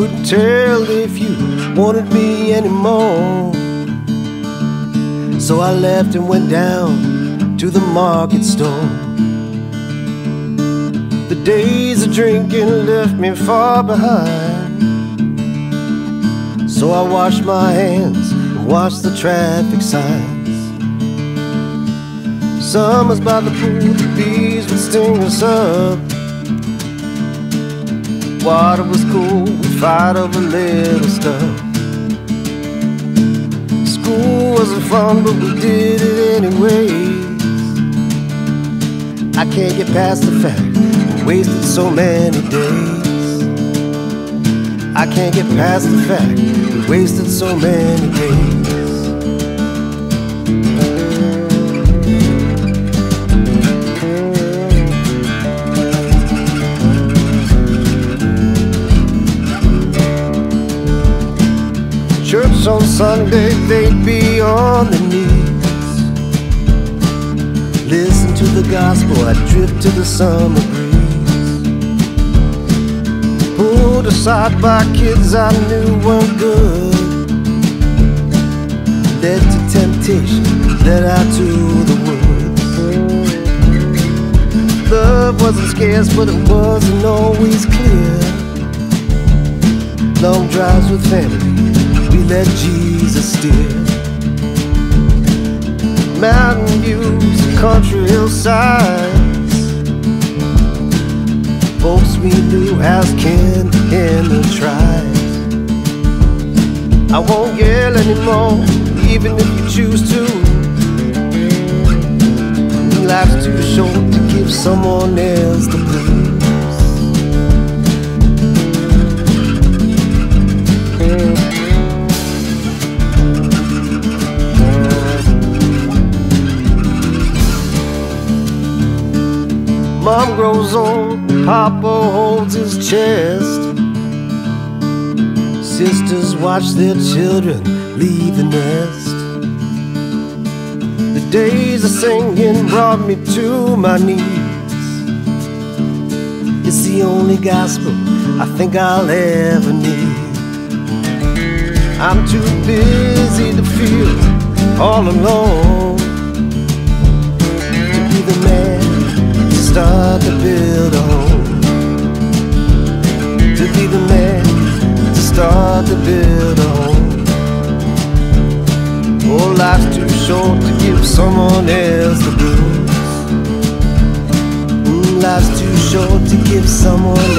couldn't tell if you wanted me anymore. So I left and went down to the market store. The days of drinking left me far behind. So I washed my hands and watched the traffic signs. Summers by the pool, the bees would sting us up. Water was cool, we'd fight over little stuff. School wasn't fun, but we did it anyways. I can't get past the fact we wasted so many days. I can't get past the fact we wasted so many days. On Sunday, they'd be on their knees. Listen to the gospel, I'd drift to the summer breeze. Pulled aside by kids I knew weren't good. Led to temptation, led out to the woods. Love wasn't scarce, but it wasn't always clear. Long drives with family let Jesus steer. Mountain views, country hillsides. Folks we knew, house kin in the tribes. I won't yell anymore, even if you choose to. Life's too short to give someone else the blues. Mom grows old, Papa holds his chest. Sisters watch their children leave the nest. The days of singing brought me to my knees. It's the only gospel I think I'll ever need. I'm too busy to feel all alone start to build a home. To be the man to start to build a home. Oh, life's too short to give someone else the blues. Mm, life's too short to give someone